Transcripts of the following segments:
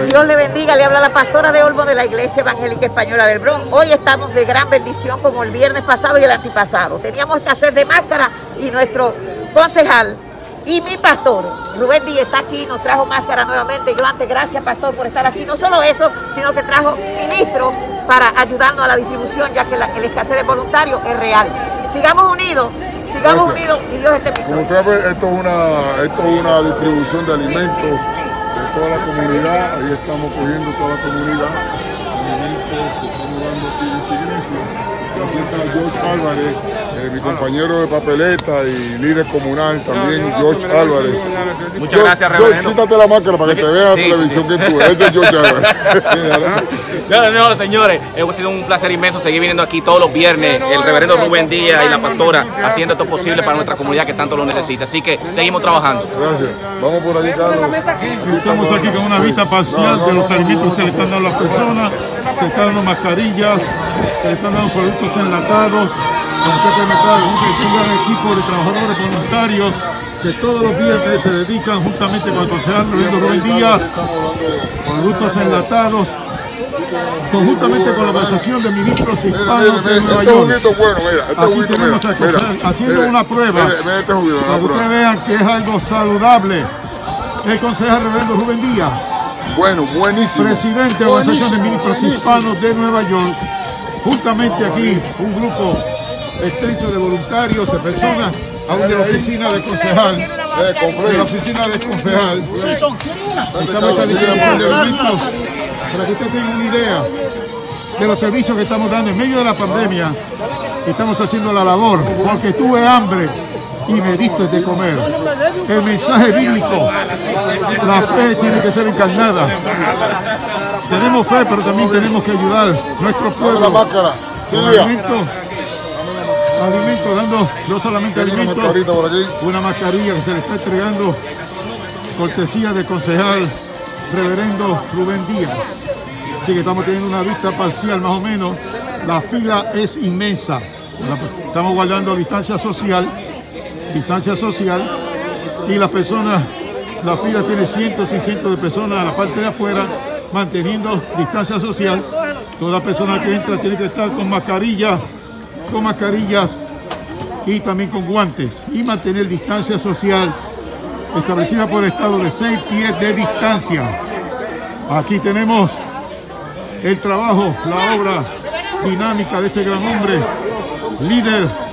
ahí. Dios le bendiga, le habla la pastora de Olmo de la Iglesia Evangélica Española del Bronx. Hoy estamos de gran bendición como el viernes pasado y el antipasado. Teníamos que hacer de máscara y nuestro concejal y mi pastor, Rubén Díaz, está aquí, nos trajo máscara nuevamente. Yo antes, gracias pastor por estar aquí. No solo eso, sino que trajo ministros para ayudarnos a la distribución, ya que la, el escasez de voluntarios es real. Sigamos unidos, sigamos Gracias. unidos y Dios esté Como usted ve, esto es una, esto es una distribución de alimentos toda la comunidad. Ahí estamos cogiendo toda la comunidad. Que estamos dando aquí en iglesia. Aquí está George Álvarez, eh, mi compañero de papeleta y líder comunal también, George Álvarez. Muchas George, gracias, George, reverendo. quítate la máscara para que te vean la Sí, sí, televisión sí. que tú eres. Este es George Álvarez. No, no, señores, ha sido un placer inmenso seguir viniendo aquí todos los viernes, el reverendo Rubén Díaz y la pastora haciendo esto posible para nuestra comunidad que tanto lo necesita. Así que seguimos trabajando. Gracias. Vamos por allí, Carlos. Estamos aquí con una vista parcial de los alimentos que se le están dando a las personas, se están dando mascarillas, se están dando productos enlatados, puede notar, un gran equipo de trabajadores voluntarios que todos los días se dedican juntamente con el concejal Roberto Rubén Díaz, productos enlatados, conjuntamente con la Asociación de Ministros Hispanos de Nueva este York. bueno, mira, este Así juguito, tenemos mira, mira, haciendo una prueba. Este juguito, Para que ustedes vean que es algo saludable. El concejal Reverendo Rubén Díaz, Bueno, buenísimo. presidente de la Asociación de Ministros Hispanos de Nueva York, juntamente aquí un grupo extenso de voluntarios, de personas, aún de la oficina del concejal, de la oficina del concejal. Estamos de alimentos para que usted tenga una idea de los servicios que estamos dando en medio de la pandemia. Estamos haciendo la labor porque tuve hambre y me diste de comer. El mensaje bíblico, la fe tiene que ser encarnada. Tenemos fe, pero también tenemos que ayudar a nuestro la pueblo máscara. Silvia, alimentos, alimentos, dando no solamente tiene una mascarilla que se le está entregando cortesía del concejal reverendo Rubén Díaz. Así que estamos teniendo una vista parcial más o menos. La fila es inmensa. La- Estamos guardando distancia social, distancia social y las personas, la fila tiene cientos y cientos de personas a la parte de afuera manteniendo distancia social. Toda persona que entra tiene que estar con mascarilla, con mascarillas y también con guantes y mantener distancia social establecida por el Estado de 6 pies de distancia. Aquí tenemos el trabajo, la obra dinámica de este gran hombre, líder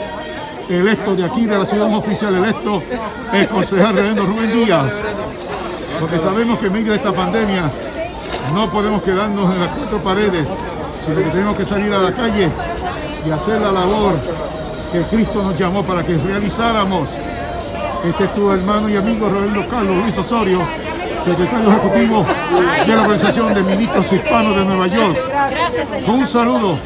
electo de aquí, de la ciudad, oficial electo, el concejal reverendo Rubén Díaz. Porque sabemos que en medio de esta pandemia no podemos quedarnos en las cuatro paredes, sino que tenemos que salir a la calle y hacer la labor que Cristo nos llamó para que realizáramos. Este es tu hermano y amigo Roberto Carlos Luis Osorio, secretario ejecutivo de la Organización de Ministros Hispanos de Nueva York. Un saludo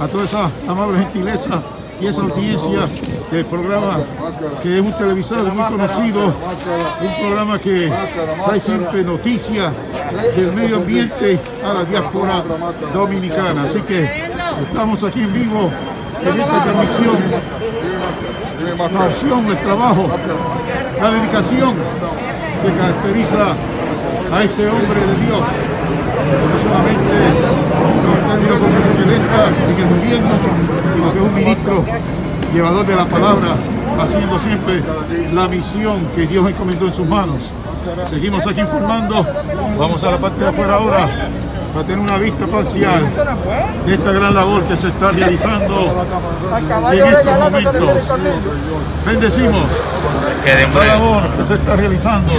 a toda esa amable gentileza y esa audiencia del programa que es un televisado muy conocido, un programa que trae siempre noticias del medio ambiente a la diáspora dominicana. Así que estamos aquí en vivo en esta transmisión la opción, el trabajo, la dedicación que caracteriza a este hombre de Dios. No solamente no está en como secretaria en el gobierno, sino que es un ministro llevador de la palabra, haciendo siempre la misión que Dios encomendó en sus manos. Seguimos aquí informando, vamos a la parte de afuera ahora para tener una vista parcial de esta gran labor que se está realizando en estos momentos. Bendecimos la labor que se está realizando.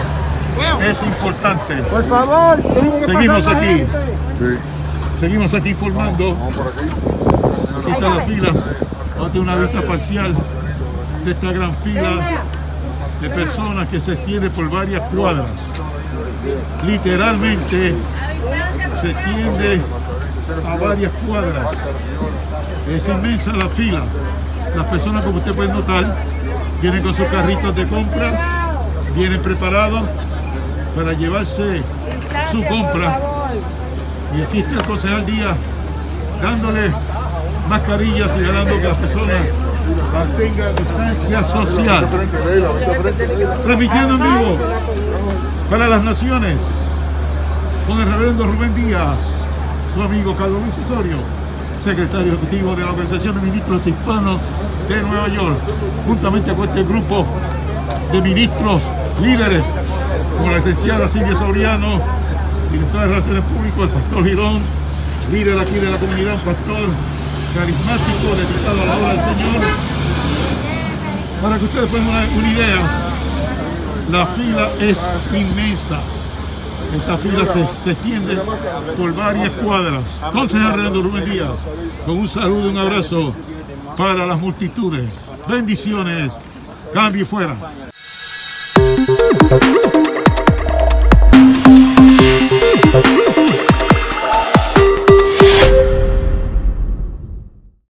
Es importante. Por favor, que Seguimos aquí. gente. Sí, Seguimos aquí informando. vamos por aquí. Aquí está la fila. Vamos a tener una vista parcial de esta gran fila de personas que se extiende por varias cuadras. Literalmente se extiende a varias cuadras. Es inmensa la fila. Las personas, como usted puede notar, vienen con sus carritos de compra, vienen preparados para llevarse su compra. Y aquí está el concejal Díaz dándole mascarillas y ganando que las personas mantengan distancia social. Transmitiendo en vivo para las naciones con el reverendo Rubén Díaz, su amigo Carlos Luis Osorio, secretario ejecutivo de la Organización de Ministros Hispanos de Nueva York, juntamente con este grupo de ministros líderes, como la licenciada Silvia Soriano, directora de Relaciones Públicas, el pastor Girón, líder aquí de la comunidad, un pastor carismático, dedicado a la obra del Señor. Para que ustedes tengan una, una idea, la fila es inmensa. Esta fila se, se extiende por varias cuadras. Concejal Redondo Rubén Díaz, con un saludo y un abrazo para las multitudes. Bendiciones. Cambio y fuera.